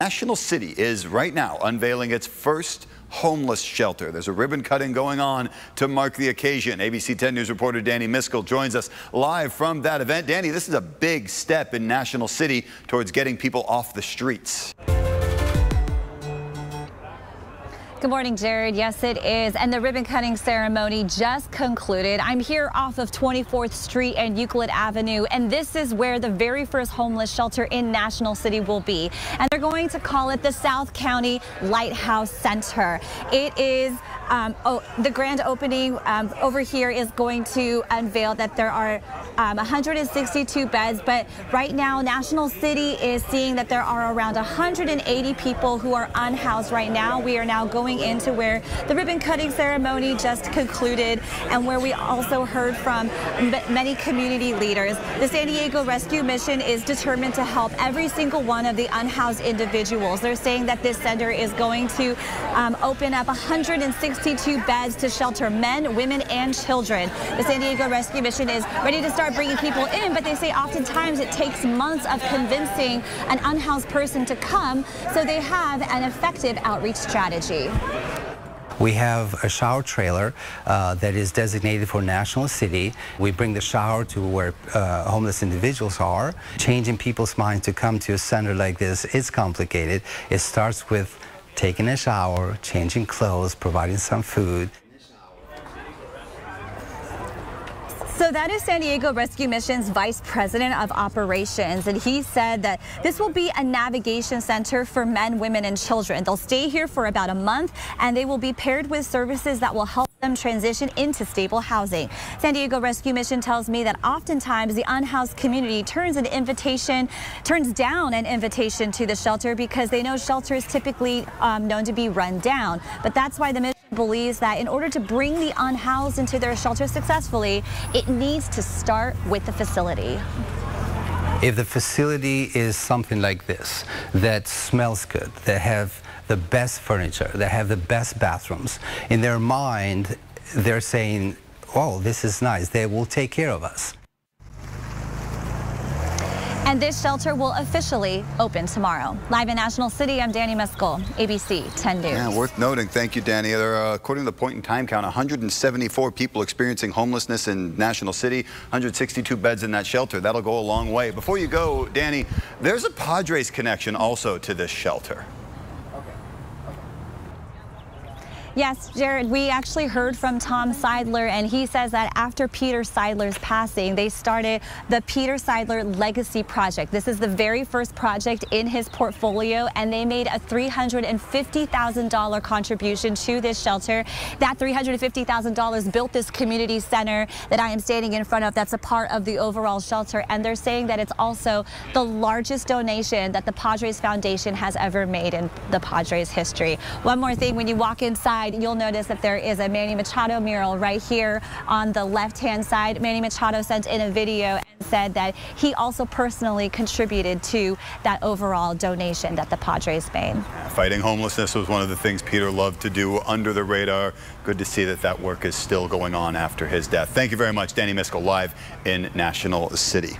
National City is right now unveiling its first homeless shelter. There's a ribbon cutting going on to mark the occasion. ABC 10 News reporter Danny Miskell joins us live from that event. Danny, this is a big step in National City towards getting people off the streets. Good morning, Jared. Yes, it is. And the ribbon cutting ceremony just concluded. I'm here off of 24th Street and Euclid Avenue, and this is where the very first homeless shelter in National City will be. And they're going to call it the South County Lighthouse Center. It is um, oh, the grand opening um, over here is going to unveil that there are um, 162 beds, but right now National City is seeing that there are around 180 people who are unhoused right now. We are now going into where the ribbon cutting ceremony just concluded and where we also heard from many community leaders. The San Diego Rescue Mission is determined to help every single one of the unhoused individuals. They're saying that this center is going to um, open up 162 beds to shelter men, women, and children. The San Diego Rescue Mission is ready to start bringing people in, but they say oftentimes it takes months of convincing an unhoused person to come, so they have an effective outreach strategy. We have a shower trailer uh, that is designated for National City. We bring the shower to where uh, homeless individuals are. Changing people's minds to come to a center like this is complicated. It starts with taking a shower, changing clothes, providing some food. So that is San Diego Rescue Mission's Vice President of Operations, and he said that this will be a navigation center for men, women, and children. They'll stay here for about a month, and they will be paired with services that will help them transition into stable housing. San Diego Rescue Mission tells me that oftentimes the unhoused community turns an invitation, turns down an invitation to the shelter because they know shelter is typically um, known to be run down. But that's why the mission believes that in order to bring the unhoused into their shelter successfully, it needs to start with the facility. If the facility is something like this, that smells good, that have the best furniture, that have the best bathrooms, in their mind, they're saying, oh, this is nice, they will take care of us. And this shelter will officially open tomorrow. Live in National City, I'm Danny Miskell, ABC 10 News. Yeah, worth noting. Thank you, Danny. There are, according to the point in time count, 174 people experiencing homelessness in National City, 162 beds in that shelter. That'll go a long way. Before you go, Danny, there's a Padres connection also to this shelter. Yes, Jared, we actually heard from Tom Seidler, and he says that after Peter Seidler's passing, they started the Peter Seidler Legacy Project. This is the very first project in his portfolio, and they made a $350,000 contribution to this shelter. That $350,000 built this community center that I am standing in front of. That's a part of the overall shelter, and they're saying that it's also the largest donation that the Padres Foundation has ever made in the Padres history. One more thing, when you walk inside, side, you'll notice that there is a Manny Machado mural right here on the left-hand side. Manny Machado sent in a video and said that he also personally contributed to that overall donation that the Padres made. Fighting homelessness was one of the things Peter loved to do under the radar. Good to see that that work is still going on after his death. Thank you very much, Danny Miskell, live in National City.